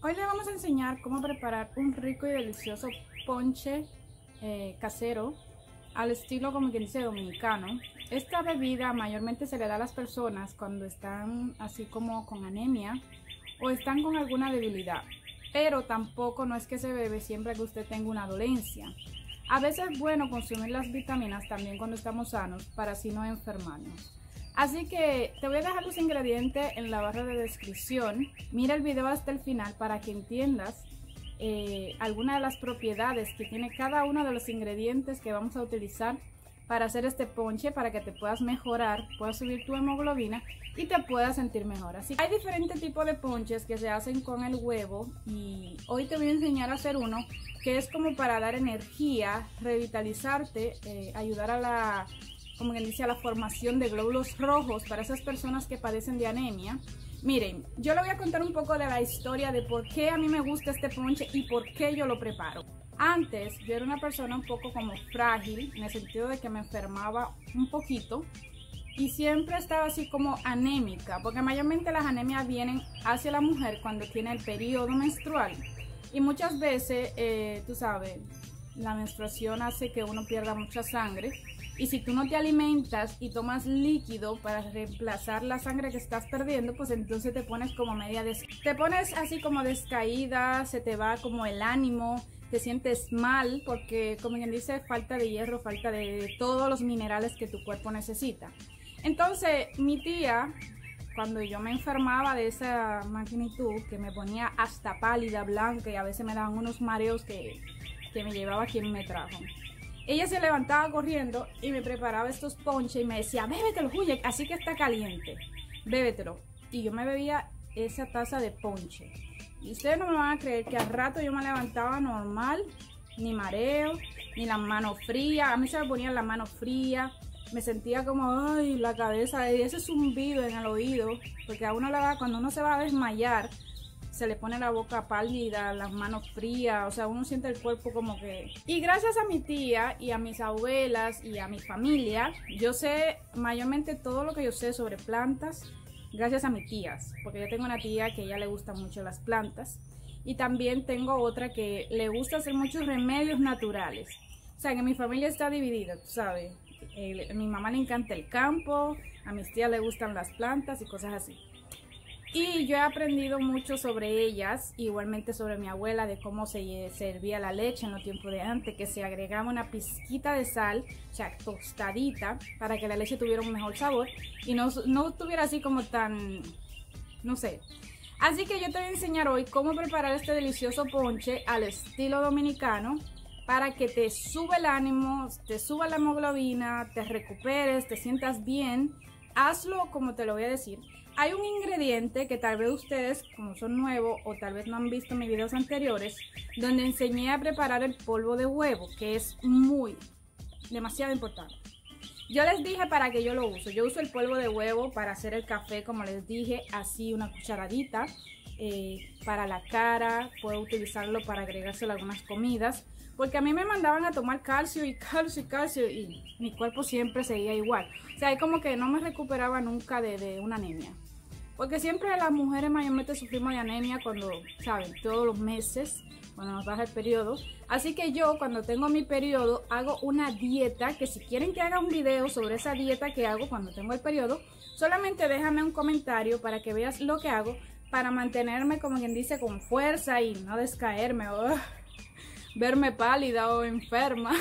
Hoy les vamos a enseñar cómo preparar un rico y delicioso ponche eh, casero al estilo como quien dice dominicano. Esta bebida mayormente se le da a las personas cuando están así como con anemia o están con alguna debilidad. Pero tampoco no es que se bebe siempre que usted tenga una dolencia. A veces es bueno consumir las vitaminas también cuando estamos sanos para así no enfermarnos. Así que te voy a dejar los ingredientes en la barra de descripción. Mira el video hasta el final para que entiendas eh, algunas de las propiedades que tiene cada uno de los ingredientes que vamos a utilizar para hacer este ponche, para que te puedas mejorar, puedas subir tu hemoglobina y te puedas sentir mejor. Así que hay diferentes tipos de ponches que se hacen con el huevo y hoy te voy a enseñar a hacer uno que es como para dar energía, revitalizarte, eh, ayudar a la como quien dice, a la formación de glóbulos rojos para esas personas que padecen de anemia. Miren, yo le voy a contar un poco de la historia de por qué a mí me gusta este ponche y por qué yo lo preparo. Antes yo era una persona un poco como frágil, en el sentido de que me enfermaba un poquito y siempre estaba así como anémica, porque mayormente las anemias vienen hacia la mujer cuando tiene el periodo menstrual. Y muchas veces, eh, tú sabes, la menstruación hace que uno pierda mucha sangre y si tú no te alimentas y tomas líquido para reemplazar la sangre que estás perdiendo, pues entonces te pones como media des te pones así como descaída, se te va como el ánimo, te sientes mal porque como quien dice, falta de hierro, falta de todos los minerales que tu cuerpo necesita. Entonces, mi tía cuando yo me enfermaba de esa magnitud, que me ponía hasta pálida, blanca y a veces me daban unos mareos que, que me llevaba quien me trajo. Ella se levantaba corriendo y me preparaba estos ponches y me decía, bébetelo, Julia, así que está caliente, bébetelo. Y yo me bebía esa taza de ponche. Y ustedes no me van a creer que al rato yo me levantaba normal, ni mareo, ni las manos frías. A mí se me ponían las manos frías. Me sentía como, ay, la cabeza, y ese zumbido en el oído. Porque a uno le va, cuando uno se va a desmayar, se le pone la boca pálida, las manos frías, o sea, uno siente el cuerpo como que... Y gracias a mi tía y a mis abuelas y a mi familia, yo sé mayormente todo lo que yo sé sobre plantas, gracias a mis tías, porque yo tengo una tía que ella le gusta mucho las plantas y también tengo otra que le gusta hacer muchos remedios naturales. O sea, que mi familia está dividida, tú sabes. a mi mamá le encanta el campo, a mis tías le gustan las plantas y cosas así. Y yo he aprendido mucho sobre ellas, igualmente sobre mi abuela, de cómo se servía la leche en los tiempos de antes, que se agregaba una pizquita de sal, o sea, tostadita, para que la leche tuviera un mejor sabor y no, no estuviera así como tan, no sé. Así que yo te voy a enseñar hoy cómo preparar este delicioso ponche al estilo dominicano para que te suba el ánimo, te suba la hemoglobina, te recuperes, te sientas bien. Hazlo como te lo voy a decir hay un ingrediente que tal vez ustedes, como son nuevos o tal vez no han visto mis videos anteriores, donde enseñé a preparar el polvo de huevo, que es muy, demasiado importante. Yo les dije para que yo lo uso. Yo uso el polvo de huevo para hacer el café, como les dije, así una cucharadita. Eh, para la cara, puedo utilizarlo para agregárselo a algunas comidas. Porque a mí me mandaban a tomar calcio y calcio y calcio y mi cuerpo siempre seguía igual. O sea, es como que no me recuperaba nunca de, de una anemia. Porque siempre las mujeres mayormente sufrimos de anemia cuando, ¿saben? Todos los meses, cuando nos baja el periodo. Así que yo cuando tengo mi periodo hago una dieta, que si quieren que haga un video sobre esa dieta que hago cuando tengo el periodo, solamente déjame un comentario para que veas lo que hago para mantenerme, como quien dice, con fuerza y no descaerme o verme pálida o enferma.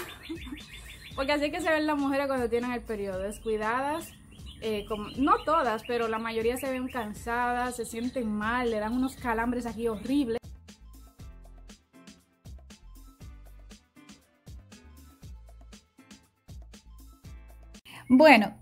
Porque así que se ven las mujeres cuando tienen el periodo, descuidadas eh, como, no todas, pero la mayoría se ven cansadas, se sienten mal, le dan unos calambres aquí horribles. Bueno,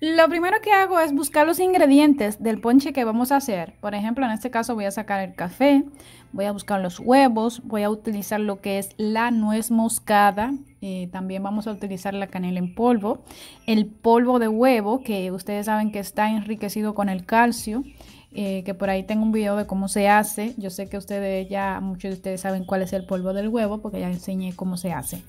lo primero que hago es buscar los ingredientes del ponche que vamos a hacer. Por ejemplo, en este caso voy a sacar el café, voy a buscar los huevos, voy a utilizar lo que es la nuez moscada, eh, también vamos a utilizar la canela en polvo, el polvo de huevo, que ustedes saben que está enriquecido con el calcio, eh, que por ahí tengo un video de cómo se hace. Yo sé que ustedes ya, muchos de ustedes saben cuál es el polvo del huevo, porque ya enseñé cómo se hace.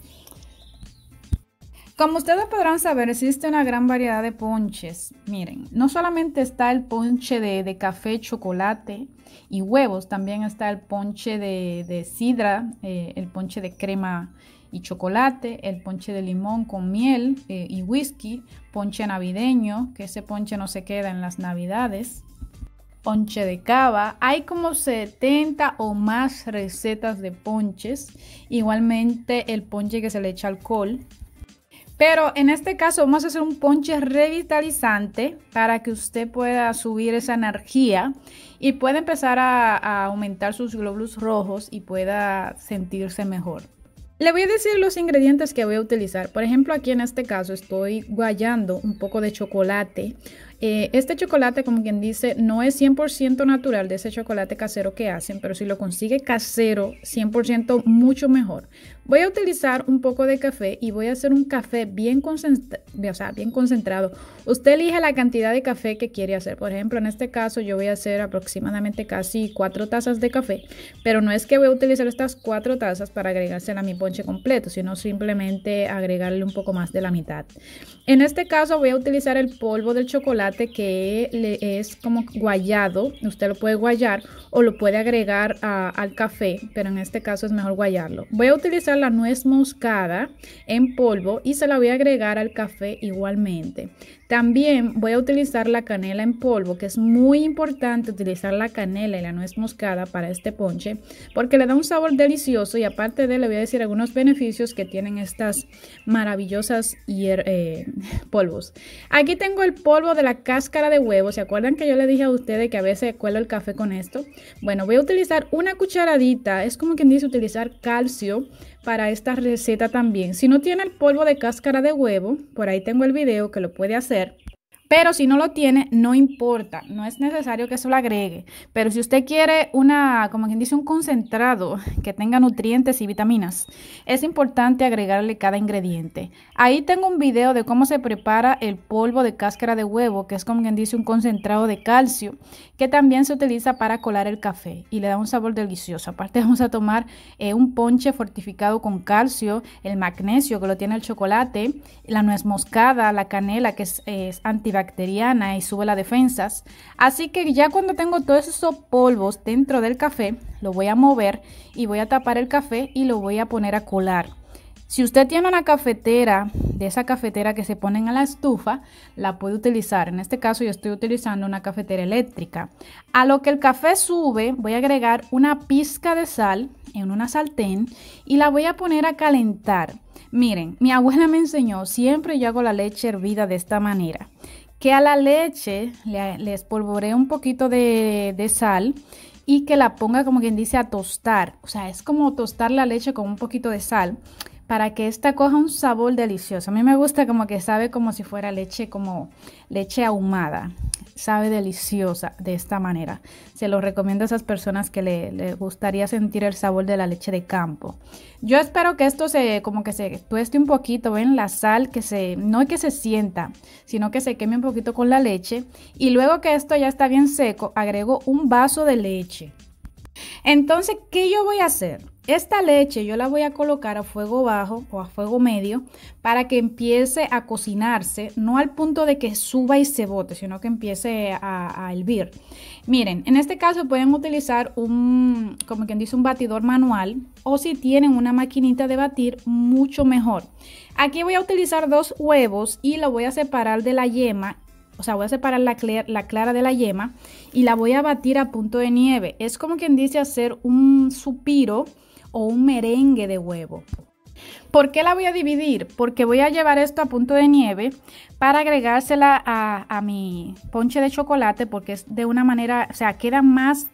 Como ustedes podrán saber, existe una gran variedad de ponches. Miren, no solamente está el ponche de, café, chocolate y huevos, también está el ponche de, sidra, eh, el ponche de crema y chocolate, el ponche de limón con miel eh, y whisky, ponche navideño, que ese ponche no se queda en las navidades, ponche de cava. Hay como 70 o más recetas de ponches. Igualmente el ponche que se le echa alcohol. Pero en este caso vamos a hacer un ponche revitalizante para que usted pueda subir esa energía y pueda empezar a, a aumentar sus glóbulos rojos y pueda sentirse mejor. Le voy a decir los ingredientes que voy a utilizar. Por ejemplo, aquí en este caso estoy guayando un poco de chocolate. Eh, este chocolate, como quien dice, no es 100% natural de ese chocolate casero que hacen, pero si lo consigue casero, 100% mucho mejor. Voy a utilizar un poco de café y voy a hacer un café bien, bien concentrado. Usted elige la cantidad de café que quiere hacer. Por ejemplo, en este caso yo voy a hacer aproximadamente casi cuatro tazas de café, pero no es que voy a utilizar estas cuatro tazas para agregársela a mi ponche completo, sino simplemente agregarle un poco más de la mitad. En este caso voy a utilizar el polvo del chocolate que es como guayado. Usted lo puede guayar o lo puede agregar al café, pero en este caso es mejor guayarlo. Voy a utilizar la nuez moscada en polvo y se la voy a agregar al café igualmente. También voy a utilizar la canela en polvo, que es muy importante utilizar la canela y la nuez moscada para este ponche, porque le da un sabor delicioso y aparte de le voy a decir algunos beneficios que tienen estas maravillosas eh, polvos. Aquí tengo el polvo de la cáscara de huevo. ¿Se acuerdan que yo le dije a ustedes que a veces cuelo el café con esto? Bueno, voy a utilizar una cucharadita, es como quien dice utilizar calcio para esta receta también. Si no tiene el polvo de cáscara de huevo, por ahí tengo el video que lo puede hacer. Pero si no lo tiene, no importa, no es necesario que eso lo agregue. Pero si usted quiere una, como quien dice, un concentrado que tenga nutrientes y vitaminas, es importante agregarle cada ingrediente. Ahí tengo un video de cómo se prepara el polvo de cáscara de huevo, que es como quien dice un concentrado de calcio, que también se utiliza para colar el café y le da un sabor delicioso. Aparte vamos a tomar eh, un ponche fortificado con calcio, el magnesio que lo tiene el chocolate, la nuez moscada, la canela que es, es y sube las defensas. Así que ya cuando tengo todos esos polvos dentro del café, lo voy a mover y voy a tapar el café y lo voy a poner a colar. Si usted tiene una cafetera, de esa cafetera que se ponen a la estufa, la puede utilizar. En este caso yo estoy utilizando una cafetera eléctrica. A lo que el café sube, voy a agregar una pizca de sal en una sartén y la voy a poner a calentar. Miren, mi abuela me enseñó, siempre yo hago la leche hervida de esta manera que a la leche le, espolvoree un poquito de, de, sal y que la ponga como quien dice a tostar. O sea, es como tostar la leche con un poquito de sal para que esta coja un sabor delicioso. A mí me gusta como que sabe como si fuera leche, como leche ahumada. Sabe deliciosa de esta manera. Se lo recomiendo a esas personas que le, gustaría sentir el sabor de la leche de campo. Yo espero que esto se como que se tueste un poquito, ven la sal que se no que se sienta, sino que se queme un poquito con la leche y luego que esto ya está bien seco, agrego un vaso de leche. Entonces, ¿qué yo voy a hacer? Esta leche yo la voy a colocar a fuego bajo o a fuego medio para que empiece a cocinarse, no al punto de que suba y se bote, sino que empiece a, hervir. Miren, en este caso pueden utilizar un, como quien dice, un batidor manual o si tienen una maquinita de batir, mucho mejor. Aquí voy a utilizar dos huevos y lo voy a separar de la yema o sea, voy a separar la, la, clara de la yema y la voy a batir a punto de nieve. Es como quien dice hacer un supiro o un merengue de huevo. ¿Por qué la voy a dividir? Porque voy a llevar esto a punto de nieve para agregársela a, mi ponche de chocolate porque es de una manera, o sea, queda más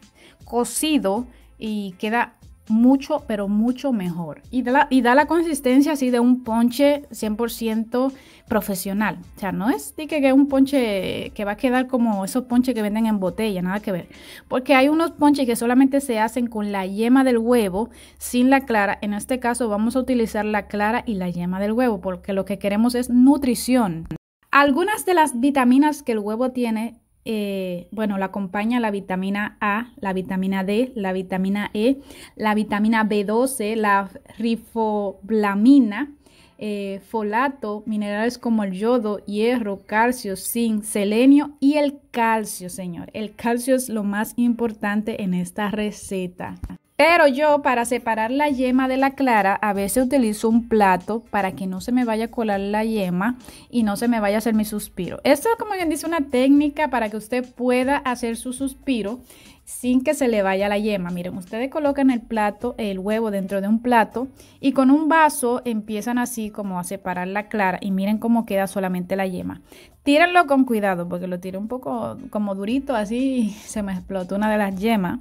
cocido y queda mucho, pero mucho mejor. Y da la, consistencia así de un ponche 100% profesional. O sea, no es de que, es un ponche que va a quedar como esos ponches que venden en botella, nada que ver. Porque hay unos ponches que solamente se hacen con la yema del huevo sin la clara. En este caso vamos a utilizar la clara y la yema del huevo porque lo que queremos es nutrición. Algunas de las vitaminas que el huevo tiene eh, bueno, la acompaña la vitamina A, la vitamina D, la vitamina E, la vitamina B12, la rifoblamina, eh, folato, minerales como el yodo, hierro, calcio, zinc, selenio y el calcio, señor. El calcio es lo más importante en esta receta. Pero yo para separar la yema de la clara a veces utilizo un plato para que no se me vaya a colar la yema y no se me vaya a hacer mi suspiro. Esto como bien dice una técnica para que usted pueda hacer su suspiro sin que se le vaya la yema. Miren, ustedes colocan el plato, el huevo dentro de un plato y con un vaso empiezan así como a separar la clara y miren cómo queda solamente la yema. Tírenlo con cuidado porque lo tiré un poco como durito, así se me explotó una de las yemas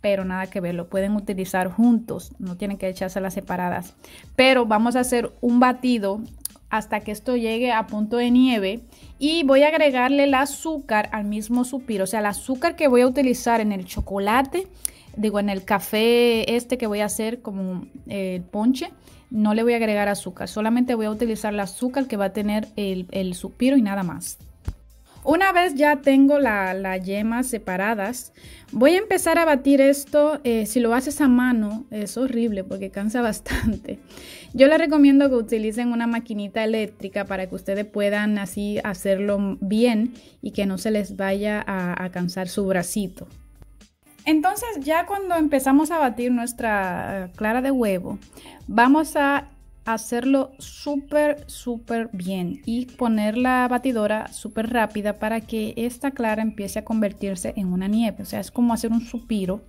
pero nada que ver, lo pueden utilizar juntos, no tienen que echárselas separadas. Pero vamos a hacer un batido hasta que esto llegue a punto de nieve y voy a agregarle el azúcar al mismo supiro, o sea, el azúcar que voy a utilizar en el chocolate, digo, en el café este que voy a hacer como eh, el ponche, no le voy a agregar azúcar, solamente voy a utilizar el azúcar que va a tener el, el supiro y nada más. Una vez ya tengo las yemas separadas, voy a empezar a batir esto. Eh, si lo haces a mano, es horrible porque cansa bastante. Yo les recomiendo que utilicen una maquinita eléctrica para que ustedes puedan así hacerlo bien y que no se les vaya a, a cansar su bracito. Entonces ya cuando empezamos a batir nuestra clara de huevo, vamos a hacerlo súper, súper bien y poner la batidora súper rápida para que esta clara empiece a convertirse en una nieve. O sea, es como hacer un supiro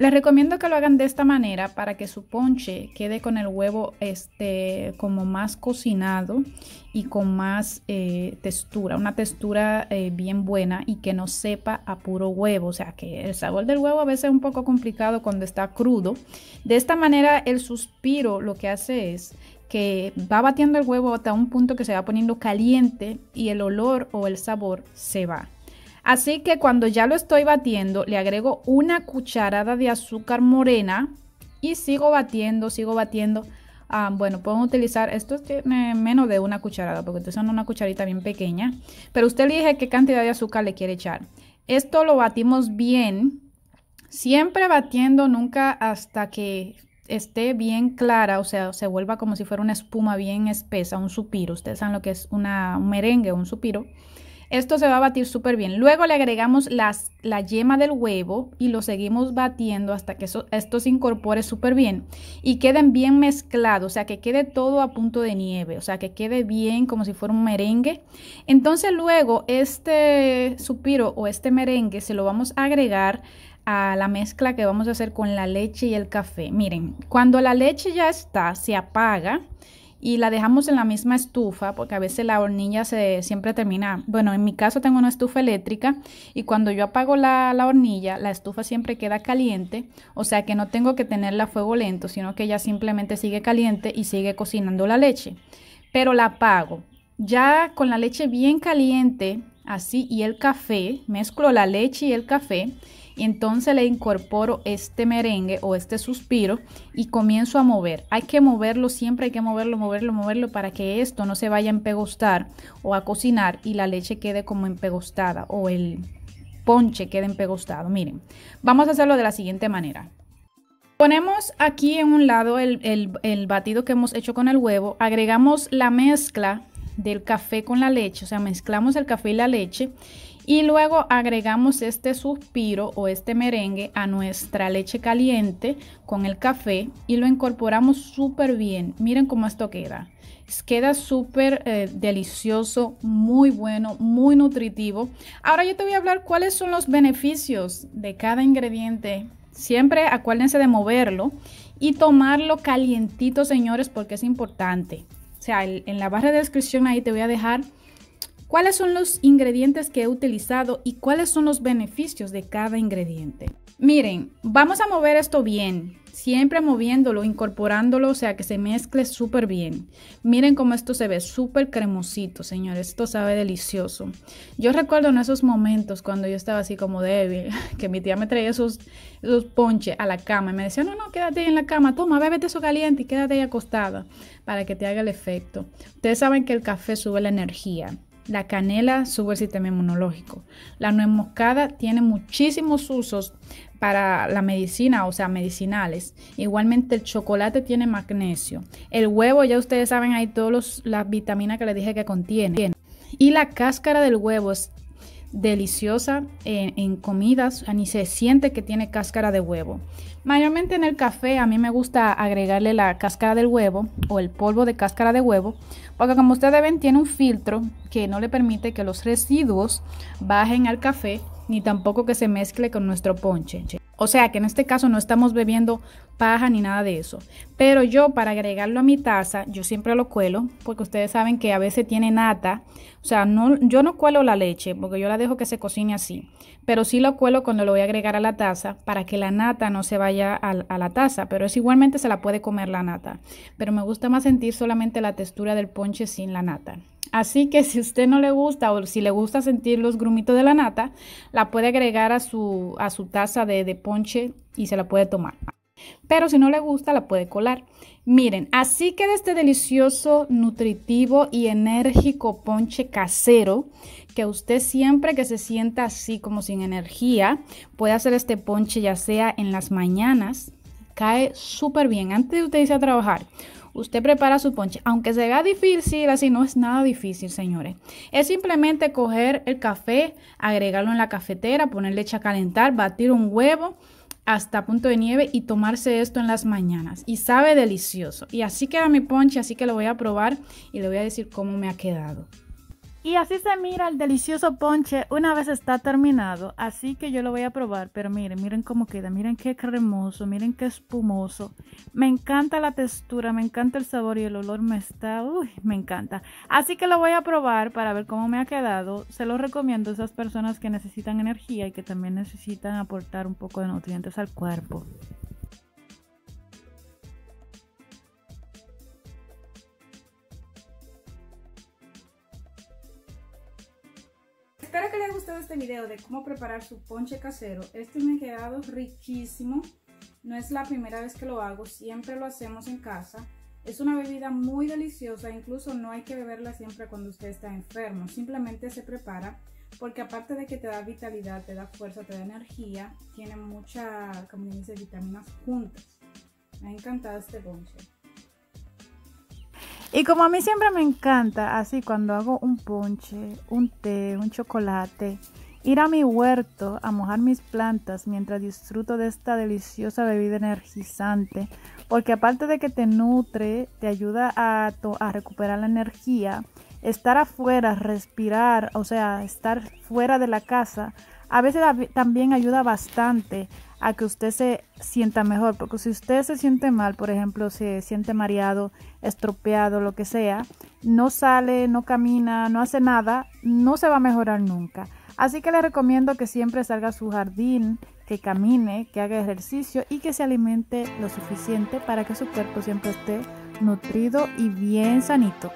les recomiendo que lo hagan de esta manera para que su ponche quede con el huevo este, como más cocinado y con más eh, textura, una textura eh, bien buena y que no sepa a puro huevo. O sea que el sabor del huevo a veces es un poco complicado cuando está crudo. De esta manera el suspiro lo que hace es que va batiendo el huevo hasta un punto que se va poniendo caliente y el olor o el sabor se va. Así que cuando ya lo estoy batiendo, le agrego una cucharada de azúcar morena y sigo batiendo, sigo batiendo. Ah, bueno, pueden utilizar, esto tiene menos de una cucharada, porque ustedes son una cucharita bien pequeña, pero usted elige qué cantidad de azúcar le quiere echar. Esto lo batimos bien, siempre batiendo, nunca hasta que esté bien clara, o sea, se vuelva como si fuera una espuma bien espesa, un supiro. Ustedes saben lo que es una, un merengue, un supiro. Esto se va a batir súper bien. Luego le agregamos las, la yema del huevo y lo seguimos batiendo hasta que esto se incorpore súper bien y queden bien mezclados, o sea, que quede todo a punto de nieve, o sea, que quede bien como si fuera un merengue. Entonces luego este supiro o este merengue se lo vamos a agregar a la mezcla que vamos a hacer con la leche y el café. Miren, cuando la leche ya está, se apaga y la dejamos en la misma estufa porque a veces la hornilla se siempre termina, bueno, en mi caso tengo una estufa eléctrica y cuando yo apago la, la, hornilla, la estufa siempre queda caliente, o sea que no tengo que tenerla a fuego lento, sino que ella simplemente sigue caliente y sigue cocinando la leche. Pero la apago. Ya con la leche bien caliente, así, y el café, mezclo la leche y el café y entonces le incorporo este merengue o este suspiro y comienzo a mover. Hay que moverlo siempre, hay que moverlo, moverlo, moverlo para que esto no se vaya a empegostar o a cocinar y la leche quede como empegostada o el ponche quede empegostado. Miren, vamos a hacerlo de la siguiente manera. Ponemos aquí en un lado el, el batido que hemos hecho con el huevo, agregamos la mezcla del café con la leche, o sea, mezclamos el café y la leche y luego agregamos este suspiro o este merengue a nuestra leche caliente con el café y lo incorporamos súper bien. Miren cómo esto queda. Queda súper eh, delicioso, muy bueno, muy nutritivo. Ahora yo te voy a hablar cuáles son los beneficios de cada ingrediente. Siempre acuérdense de moverlo y tomarlo calientito, señores, porque es importante. O sea, en la barra de descripción ahí te voy a dejar cuáles son los ingredientes que he utilizado y cuáles son los beneficios de cada ingrediente. Miren, vamos a mover esto bien, siempre moviéndolo, incorporándolo, o sea que se mezcle súper bien. Miren cómo esto se ve súper cremosito, señores, esto sabe delicioso. Yo recuerdo en esos momentos cuando yo estaba así como débil, que mi tía me traía esos, esos ponches a la cama y me decía, no, no, quédate ahí en la cama, toma, bébete eso caliente y quédate ahí acostada para que te haga el efecto. Ustedes saben que el café sube la energía La canela sube el sistema inmunológico. La nuez moscada tiene muchísimos usos para la medicina, o sea, medicinales. Igualmente el chocolate tiene magnesio. El huevo, ya ustedes saben, hay todas las vitaminas que les dije que contiene. Y la cáscara del huevo es deliciosa en, comidas, ni se siente que tiene cáscara de huevo. Mayormente en el café a mí me gusta agregarle la cáscara del huevo o el polvo de cáscara de huevo, porque como ustedes ven tiene un filtro que no le permite que los residuos bajen al café ni tampoco que se mezcle con nuestro ponche. O sea que en este caso no estamos bebiendo paja ni nada de eso. Pero yo para agregarlo a mi taza, yo siempre lo cuelo, porque ustedes saben que a veces tiene nata. O sea, no, yo no cuelo la leche, porque yo la dejo que se cocine así. Pero sí lo cuelo cuando lo voy a agregar a la taza, para que la nata no se vaya a, a la taza. Pero es igualmente se la puede comer la nata. Pero me gusta más sentir solamente la textura del ponche sin la nata. Así que si usted no le gusta o si le gusta sentir los grumitos de la nata, la puede agregar a su, a su taza de, de ponche y se la puede tomar. Pero si no le gusta, la puede colar. Miren, así queda este delicioso, nutritivo y enérgico ponche casero que usted siempre que se sienta así como sin energía, puede hacer este ponche ya sea en las mañanas, cae súper bien antes de usted irse a trabajar usted prepara su ponche. Aunque se vea difícil, así no es nada difícil, señores. Es simplemente coger el café, agregarlo en la cafetera, poner leche a calentar, batir un huevo hasta punto de nieve y tomarse esto en las mañanas. Y sabe delicioso. Y así queda mi ponche, así que lo voy a probar y le voy a decir cómo me ha quedado. Y así se mira el delicioso ponche una vez está terminado. Así que yo lo voy a probar. Pero miren, miren cómo queda. Miren qué cremoso. Miren qué espumoso. Me encanta la textura. Me encanta el sabor y el olor me está... Uy, me encanta. Así que lo voy a probar para ver cómo me ha quedado. Se lo recomiendo a esas personas que necesitan energía y que también necesitan aportar un poco de nutrientes al cuerpo. Este video de cómo preparar su ponche casero. Este me ha quedado riquísimo. No es la primera vez que lo hago, siempre lo hacemos en casa. Es una bebida muy deliciosa, incluso no hay que beberla siempre cuando usted está enfermo. Simplemente se prepara porque aparte de que te da vitalidad, te da fuerza, te da energía, tiene muchas, como dice, vitaminas juntas. Me ha encantado este ponche. Y como a mí siempre me encanta, así cuando hago un ponche, un té, un chocolate, ir a mi huerto a mojar mis plantas mientras disfruto de esta deliciosa bebida energizante, porque aparte de que te nutre, te ayuda a, recuperar la energía, estar afuera, respirar, o sea, estar fuera de la casa, a veces también ayuda bastante a que usted se sienta mejor, porque si usted se siente mal, por ejemplo, se siente mareado, estropeado, lo que sea, no sale, no camina, no hace nada, no se va a mejorar nunca. Así que le recomiendo que siempre salga a su jardín, que camine, que haga ejercicio y que se alimente lo suficiente para que su cuerpo siempre esté nutrido y bien sanito.